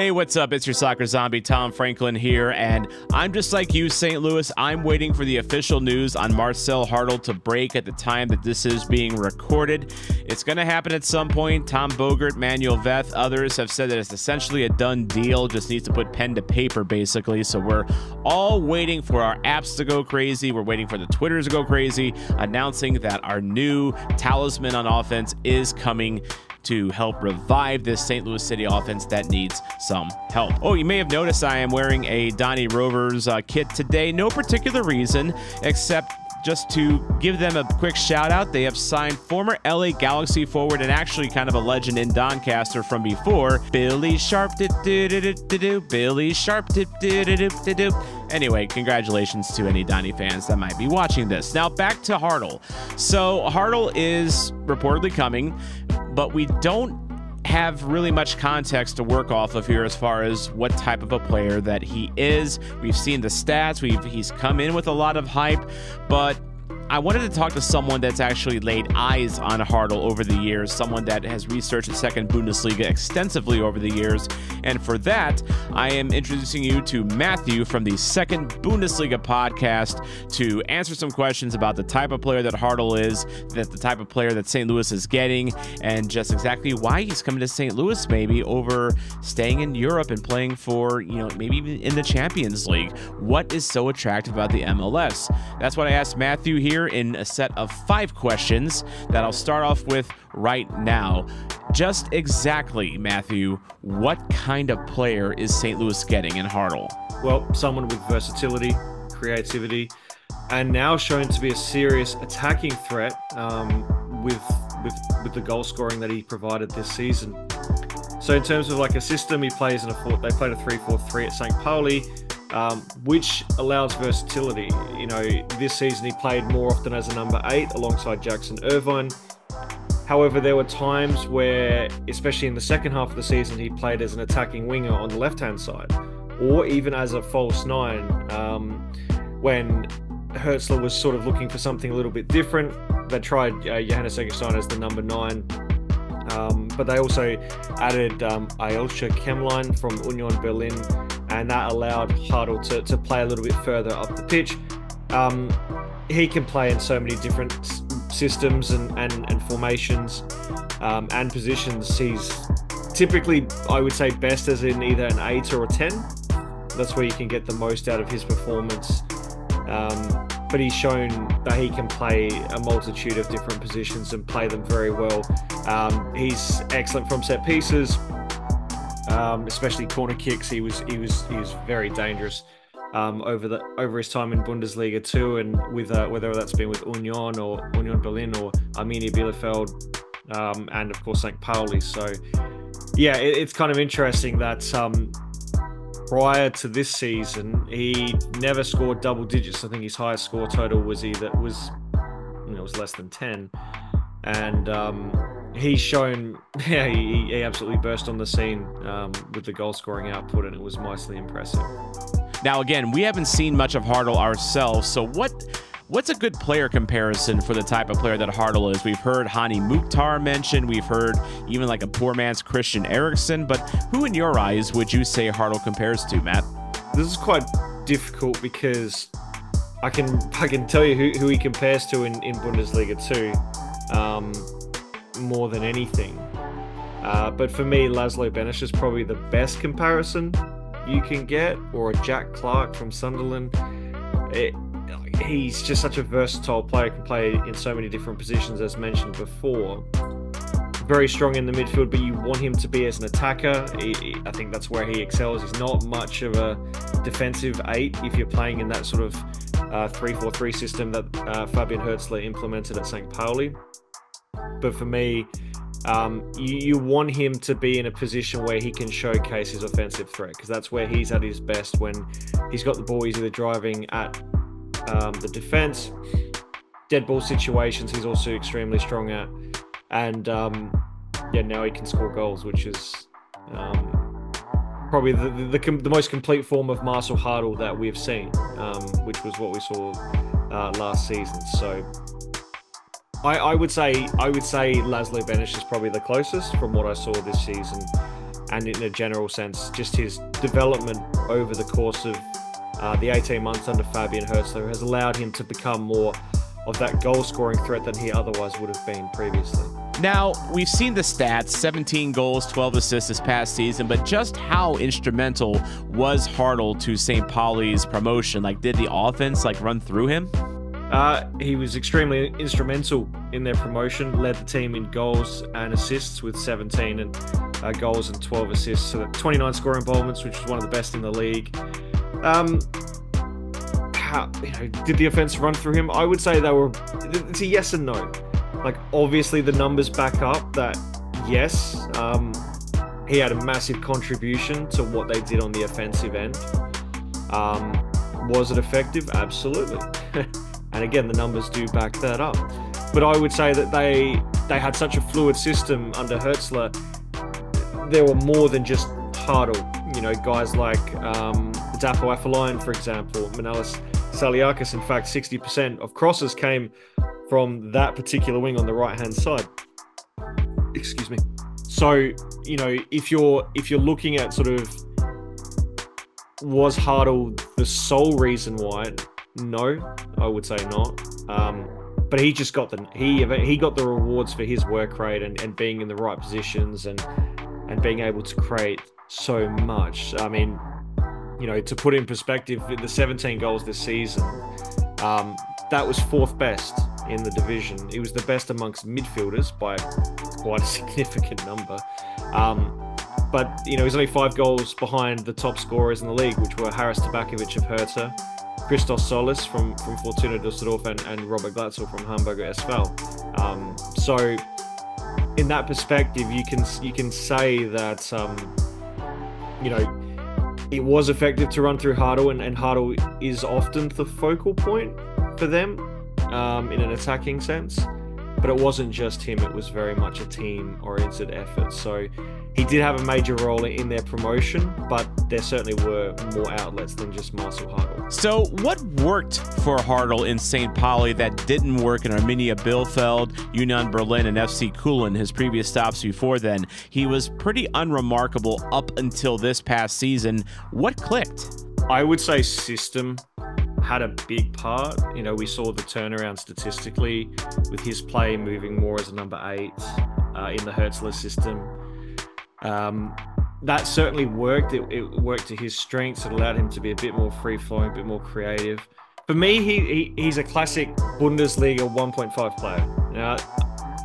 Hey, what's up? It's your soccer zombie, Tom Franklin here, and I'm just like you, St. Louis. I'm waiting for the official news on Marcel Hartel to break at the time that this is being recorded. It's going to happen at some point. Tom Bogert, Manuel Veth, others have said that it's essentially a done deal, just needs to put pen to paper, basically. So we're all waiting for our apps to go crazy. We're waiting for the Twitters to go crazy, announcing that our new talisman on offense is coming to help revive this St. Louis City offense that needs some help. Oh, you may have noticed I am wearing a Donny Rovers uh, kit today. No particular reason except just to give them a quick shout out, they have signed former LA Galaxy forward and actually kind of a legend in Doncaster from before, Billy Sharp. Billy Sharp. Anyway, congratulations to any Donny fans that might be watching this. Now back to Hartel. So Hartel is reportedly coming but we don't have really much context to work off of here as far as what type of a player that he is. We've seen the stats. We've he's come in with a lot of hype, but I wanted to talk to someone that's actually laid eyes on Hartel over the years, someone that has researched the second Bundesliga extensively over the years. And for that, I am introducing you to Matthew from the second Bundesliga podcast to answer some questions about the type of player that Hartel is, that the type of player that St. Louis is getting, and just exactly why he's coming to St. Louis maybe over staying in Europe and playing for, you know, maybe even in the Champions League. What is so attractive about the MLS? That's what I asked Matthew here here in a set of five questions that I'll start off with right now. Just exactly, Matthew, what kind of player is St. Louis getting in Hartel? Well, someone with versatility, creativity, and now shown to be a serious attacking threat um, with with with the goal scoring that he provided this season. So in terms of like a system, he plays in a four, they played a 3-4-3 at St. Pauli um, which allows versatility. You know, this season he played more often as a number eight alongside Jackson Irvine. However, there were times where, especially in the second half of the season, he played as an attacking winger on the left hand side, or even as a false nine um, when Hürzeler was sort of looking for something a little bit different. They tried uh, Johannes Eggestein as the number nine, um, but they also added um, Aljoscha Kemlein from Union Berlin and that allowed Hartel to, to play a little bit further up the pitch. Um, he can play in so many different systems and, and, and formations um, and positions. He's typically, I would say, best as in either an 8 or a 10. That's where you can get the most out of his performance. Um, but he's shown that he can play a multitude of different positions and play them very well. Um, he's excellent from set pieces, um, especially corner kicks. He was he was he was very dangerous um, over the over his time in Bundesliga too, and with uh, whether that's been with Union or Union Berlin or Arminia Bielefeld, um, and of course St. Pauli. So yeah, it, it's kind of interesting that um, prior to this season he never scored double digits. I think his highest score total was either was you know, was less than ten, and um, he's shown, yeah, he, he, absolutely burst on the scene um, with the goal scoring output, and it was mostly impressive. Now, again, we haven't seen much of Hartel ourselves, so what? What's a good player comparison for the type of player that Hartel is? We've heard Hany Mukhtar mentioned. We've heard even like a poor man's Christian Eriksen. But who, in your eyes, would you say Hartel compares to, Matt? This is quite difficult because I can I can tell you who, who he compares to in, in Bundesliga too. Um, more than anything. Uh, but for me, Laszlo Benes is probably the best comparison you can get, or Jack Clarke from Sunderland. It, he's just such a versatile player, can play in so many different positions, as mentioned before. Very strong in the midfield, but you want him to be as an attacker. He, he, I think that's where he excels. He's not much of a defensive eight if you're playing in that sort of uh, 3 4 3 system that uh, Fabian Hürzeler implemented at St. Pauli. But for me, um, you, you, want him to be in a position where he can showcase his offensive threat because that's where he's at his best when he's got the ball. He's either driving at um, the defense, dead ball situations. He's also extremely strong at, and um, yeah, now he can score goals, which is um, probably the, the, the, the, most complete form of Marcel Hartel that we've seen, um, which was what we saw uh, last season. So I, I would say I would say Laszlo Benes is probably the closest from what I saw this season. and in a general sense, just his development over the course of uh, the 18 months under Fabian Hürzeler has allowed him to become more of that goal scoring threat than he otherwise would have been previously. Now, we've seen the stats 17 goals, 12 assists this past season, but just how instrumental was Hartel to St. Pauli's promotion? Like, did the offense like run through him? Uh, he was extremely instrumental in their promotion, led the team in goals and assists with 17 and uh, goals and 12 assists. So 29 score involvements, which was one of the best in the league. Um, how you know did the offense run through him? I would say they were. It's a yes and no. Like obviously the numbers back up that yes, um, he had a massive contribution to what they did on the offensive end. Um, was it effective? Absolutely. and again, the numbers do back that up. But I would say that they they had such a fluid system under Hürzeler. There were more than just Hartel. You know, guys like um, Dapo Afolayan, for example, Manolis Saliakas. In fact, 60% of crosses came from that particular wing on the right hand side. Excuse me. So, you know, if you're if you're looking at sort of was Hartel the sole reason why? No, I would say not. Um, but he just got the he he got the rewards for his work rate and, and being in the right positions and and being able to create so much. I mean, you know, to put in perspective, the 17 goals this season, um, that was fourth best in the division. He was the best amongst midfielders by quite a significant number. Um, but, you know, he's only five goals behind the top scorers in the league, which were Haris Tabakovic of Hertha, Christos Tzolis from, from Fortuna Dusseldorf, and, and Robert Glatzel from Hamburger SV. Um, so, in that perspective, you can you can say that um, you know it was effective to run through Hartel, and, and is often the focal point for them um, in an attacking sense. But it wasn't just him, it was very much a team oriented effort. So he did have a major role in their promotion, but there certainly were more outlets than just Marcel Hartel. So, what worked for Hartel in St. Pauli that didn't work in Arminia Bielefeld, Union Berlin, and FC Köln, his previous stops before then? He was pretty unremarkable up until this past season. What clicked? I would say system had a big part. You know, we saw the turnaround statistically with his play moving more as a number eight uh, in the Hürzeler system. Um, that certainly worked. It, it, worked to his strengths. It allowed him to be a bit more free flowing, a bit more creative. For me, he, he he's a classic Bundesliga 1.5 player. Now,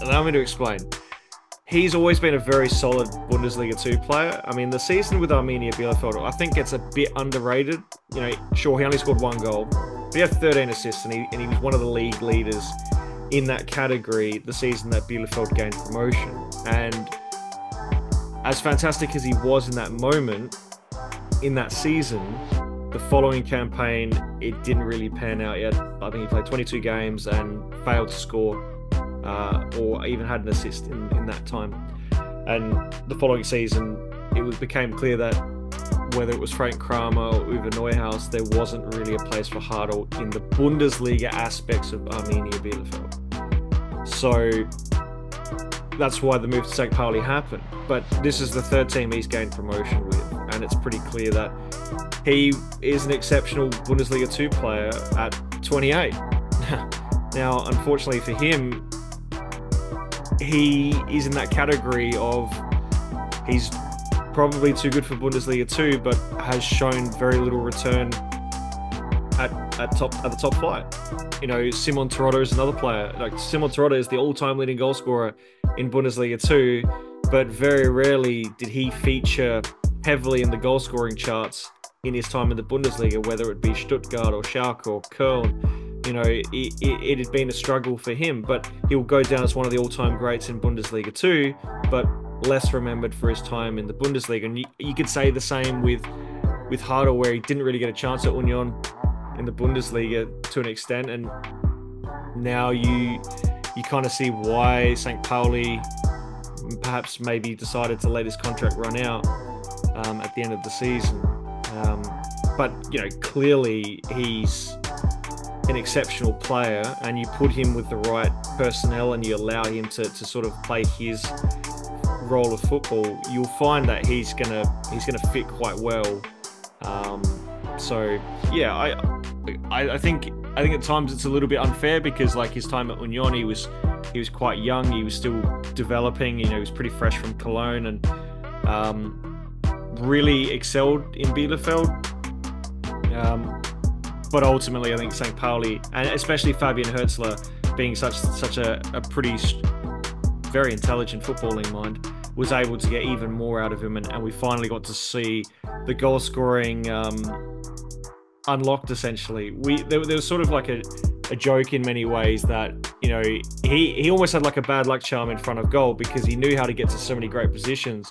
allow me to explain. He's always been a very solid Bundesliga 2 player. I mean, the season with Arminia Bielefeld, I think it's a bit underrated. You know, sure, he only scored one goal, but he had 13 assists, and he, and he was one of the league leaders in that category the season that Bielefeld gained promotion. And as fantastic as he was in that moment, in that season, the following campaign, it didn't really pan out yet. I think he played 22 games and failed to score uh, or even had an assist in, in that time. And the following season, it was, became clear that whether it was Frank Kramer or Uwe Neuhaus, there wasn't really a place for Hartel in the Bundesliga aspects of Arminia Bielefeld. So that's why the move to St. Pauli happened. But this is the third team he's gained promotion with, and it's pretty clear that he is an exceptional Bundesliga 2 player at 28. now, unfortunately for him, he is in that category of he's probably too good for Bundesliga 2, but has shown very little return at, at top at the top flight. You know, Simon Terodde is another player. Like Simon Terodde is the all-time leading goal scorer in Bundesliga 2, but very rarely did he feature heavily in the goal scoring charts in his time in the Bundesliga, whether it be Stuttgart or Schalke or Köln. You know, it, it, it had been a struggle for him, but he'll go down as one of the all-time greats in Bundesliga 2, but less remembered for his time in the Bundesliga. And you, you could say the same with with Hartel, where he didn't really get a chance at Union in the Bundesliga to an extent, and now you you kind of see why St. Pauli perhaps maybe decided to let his contract run out um, at the end of the season. Um, but you know, clearly he's an exceptional player, and you put him with the right personnel, and you allow him to, to sort of play his role of football, you'll find that he's gonna he's gonna fit quite well. Um, so yeah, I, I I think I think at times it's a little bit unfair because like his time at Union, he was he was quite young, he was still developing. You know, he was pretty fresh from Cologne and um, really excelled in Bielefeld. Um, but ultimately, I think St. Pauli and especially Fabian Hürzeler being such such a, a pretty very intelligent footballing mind was able to get even more out of him, and, and we finally got to see the goal scoring um, unlocked. Essentially, we there, there was sort of like a, a joke in many ways that you know he he almost had like a bad luck charm in front of goal because he knew how to get to so many great positions,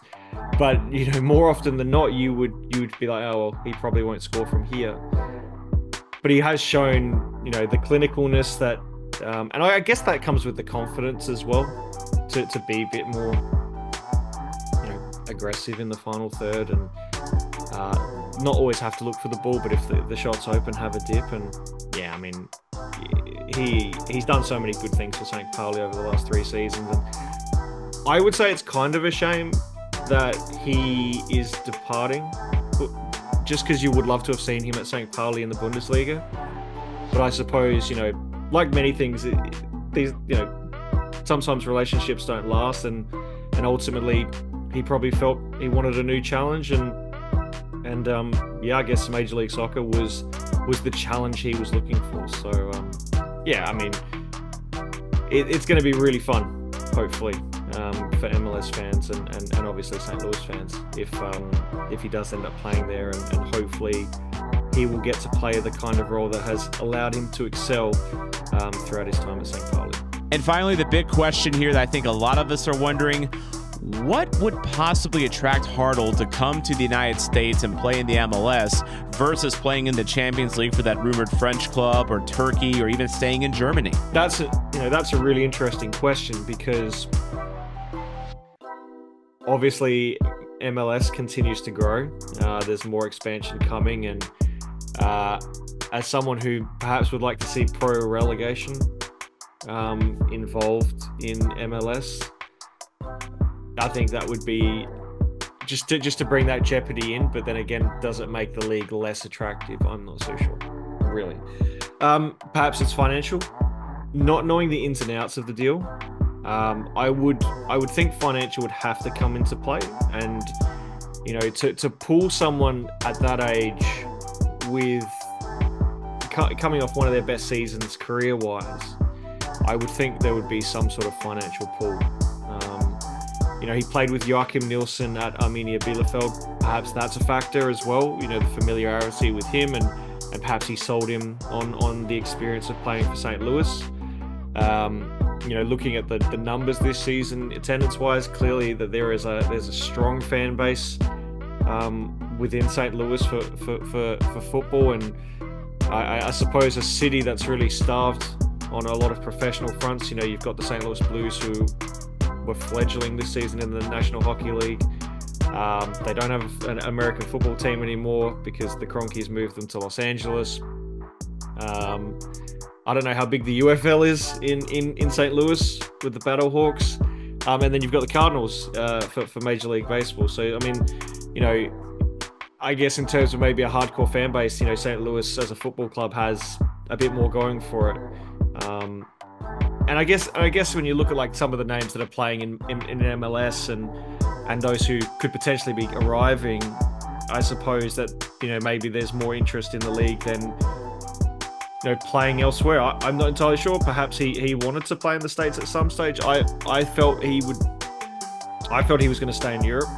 but you know more often than not you would you would be like oh well he probably won't score from here, but he has shown you know the clinicalness that. Um, and I, I guess that comes with the confidence as well, to, to be a bit more aggressive in the final third and uh, not always have to look for the ball, but if the, the shot's open, have a dip. And yeah, I mean, he he's done so many good things for St. Pauli over the last three seasons. And I would say it's kind of a shame that he is departing, just because you would love to have seen him at St. Pauli in the Bundesliga. But I suppose, you know, like many things, these, you know, sometimes relationships don't last and and ultimately he probably felt he wanted a new challenge, and and um, yeah, I guess Major League Soccer was was the challenge he was looking for. So um, yeah, I mean, it, it's going to be really fun, hopefully, for MLS fans and, and, and obviously St. Louis fans if um, if he does end up playing there, and, and hopefully he will get to play the kind of role that has allowed him to excel um, throughout his time at St. Pauli. And finally, the big question here that I think a lot of us are wondering what would possibly attract Hartel to come to the United States and play in the MLS versus playing in the Champions League for that rumored French club or Turkey or even staying in Germany? That's a, you know that's a really interesting question because obviously MLS continues to grow. Uh, there's more expansion coming, and uh, as someone who perhaps would like to see pro relegation um, involved in MLS, I think that would be just to just to bring that jeopardy in. But then again, does it make the league less attractive? I'm not so sure. Really, um, perhaps it's financial. Not knowing the ins and outs of the deal, um, I would I would think financial would have to come into play, and you know to to pull someone at that age with coming off one of their best seasons career wise, I would think there would be some sort of financial pull. You know, he played with Joakim Nilsson at Arminia Bielefeld. Perhaps that's a factor as well. You know, the familiarity with him and and perhaps he sold him on on the experience of playing for St. Louis. Um, you know, looking at the, the numbers this season, attendance wise, clearly that there is a there's a strong fan base um, within St. Louis for, for, for, for football, and I, I, suppose a city that's really starved on a lot of professional fronts. You know, you've got the St. Louis Blues who were fledgling this season in the National Hockey League. Um, they don't have an American football team anymore because the Kroenkes moved them to Los Angeles. Um, I don't know how big the UFL is in, in, in St. Louis with the Battlehawks. Um, and then you've got the Cardinals uh, for, for Major League Baseball. So, I mean, you know, I guess in terms of maybe a hardcore fan base, you know, St. Louis as a football club has a bit more going for it. Um, and I guess I guess when you look at like some of the names that are playing in, in, in MLS and and those who could potentially be arriving, I suppose that you know maybe there's more interest in the league than you know playing elsewhere. I, am not entirely sure. Perhaps he, he wanted to play in the states at some stage. I I felt he would. I felt he was going to stay in Europe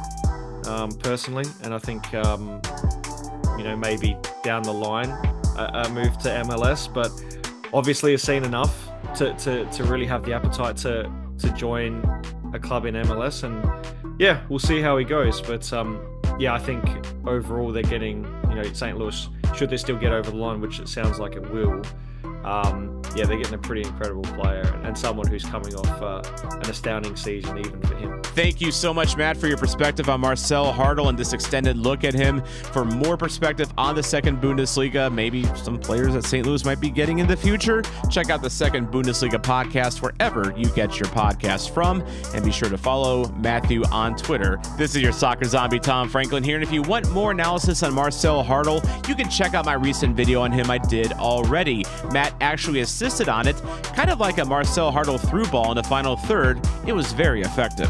um, personally, and I think um, you know maybe down the line a, move to MLS, but obviously has seen enough to, to, to really have the appetite to to join a club in MLS. And yeah, we'll see how he goes. But um, yeah, I think overall they're getting you know St. Louis should they still get over the line, which it sounds like it will. Um, yeah, they're getting a pretty incredible player and, and someone who's coming off uh, an astounding season even for him. Thank you so much, Matt, for your perspective on Marcel Hartel and this extended look at him. For more perspective on the second Bundesliga, maybe some players that St. Louis might be getting in the future, check out the second Bundesliga podcast wherever you get your podcast from. And be sure to follow Matthew on Twitter. This is your soccer zombie, Tom Franklin here. And if you want more analysis on Marcel Hartel, you can check out my recent video on him I did already. Matt actually assisted on it, kind of like a Marcel Hartel through ball in the final third. It was very effective.